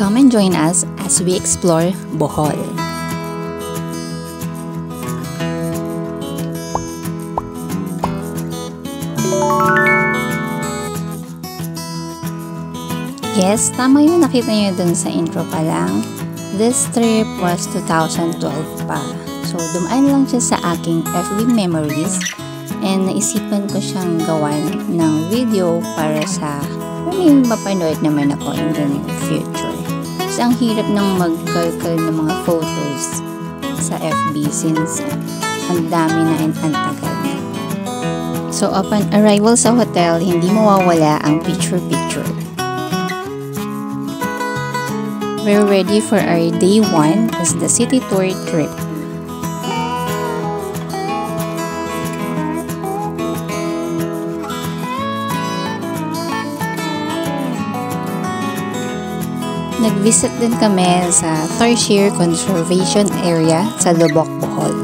Come and join us as we explore Bohol. Yes, tama yung nakita nyo dun sa intro pa lang. This trip was 2012 pa. So, dumaan lang siya sa aking FB memories and naisipan ko siyang gawan ng video para sa may mapanood naman ako in the future. Kasi ang hirap ng magkalkal ng mga photos sa FB since ang dami na and ang tagal na. So, upon arrival sa hotel, hindi mawawala ang picture-picture. We're ready for our day 1 as the city tour trip. Nag-visit din kami sa Tertiary Conservation Area sa Lubok, Bohol.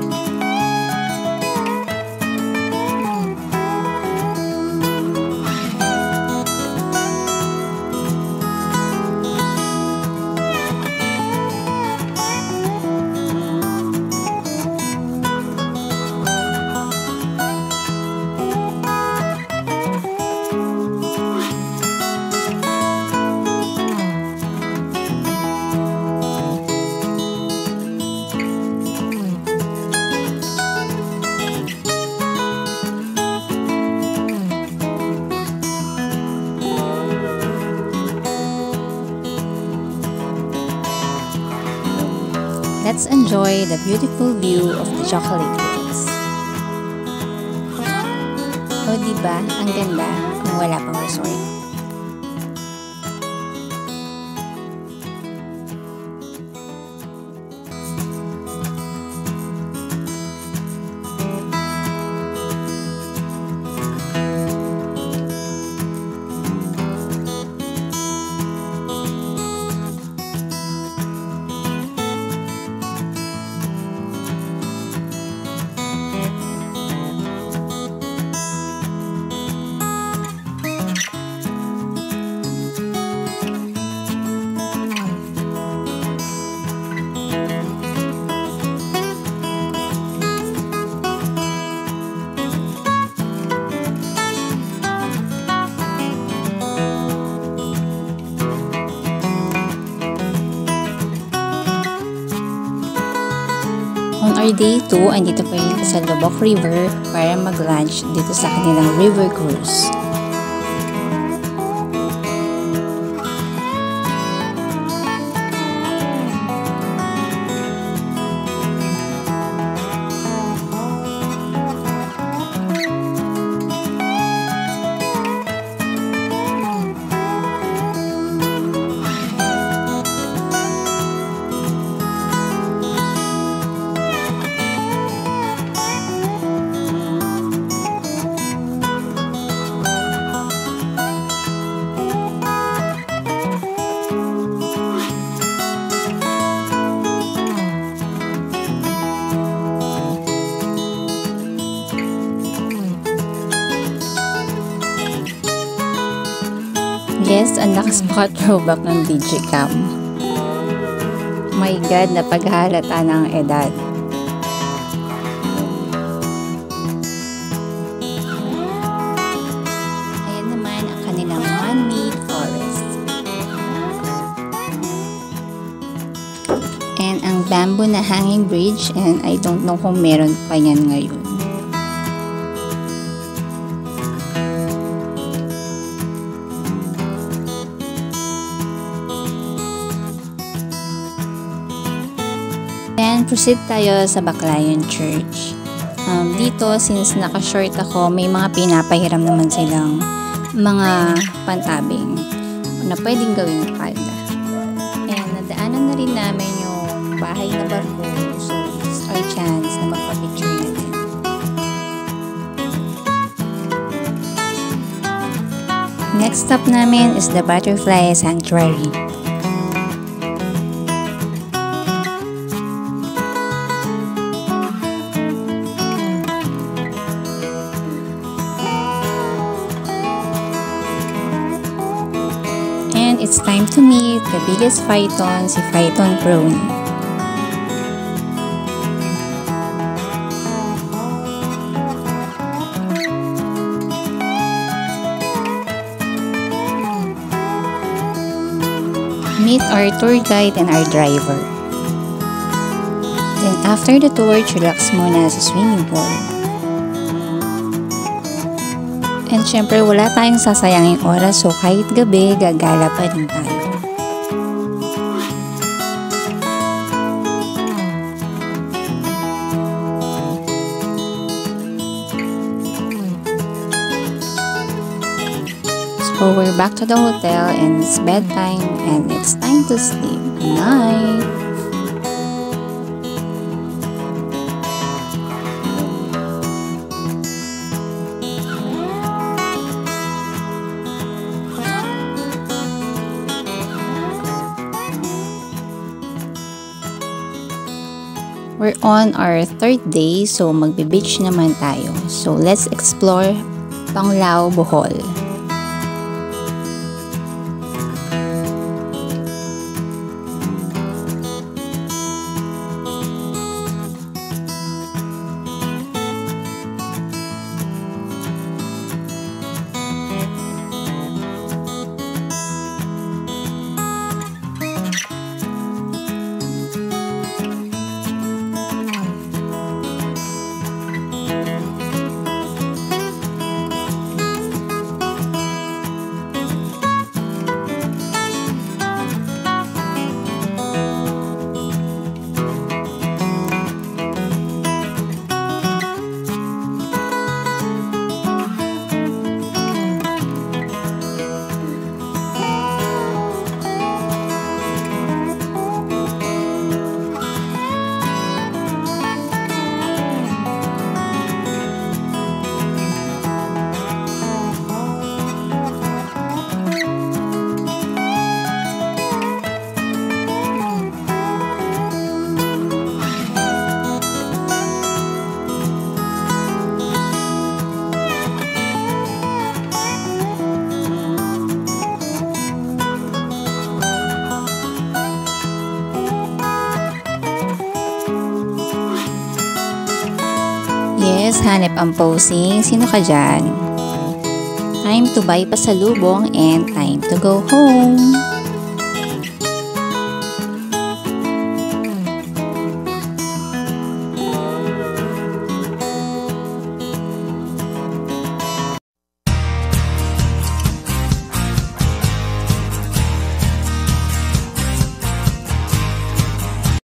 Let's enjoy the beautiful view of the chocolate hills. O diba, ang ganda kung wala pang resort. Our day 2, andito pa rin sa Lubok River para mag-lunch dito sa kanilang river cruise. Lakas maka-throwback ng Digicam. My God, napaghalata ng edad. Ayan naman ang kanilang man-made forest. And ang bamboo na hanging bridge and I don't know kung meron pa yan ngayon. Then, proceed tayo sa Baclayan Church. Um, dito, since naka-short ako, may mga pinapahiram naman silang mga pantabing na pwedeng gawing palda. And nadaanan na rin namin yung bahay na barko. So, it's our chance na magpa-picture na din. Next stop namin is the Butterfly Sanctuary. Time to meet Kabilis Phaeton, si Phaeton Prone. Meet our tour guide and our driver. Then after the tour, chillax muna sa swimming pool. And syempre wala tayong sasayangin oras so kahit gabi, gagala pa rin tayo. So we're back to the hotel and it's bedtime and it's time to sleep. Night! We're on our third day, so magbe-beach naman tayo. So let's explore Panglao, Bohol. Yes, hanep ang posing. Sino ka dyan? Time to buy pasalubong and time to go home.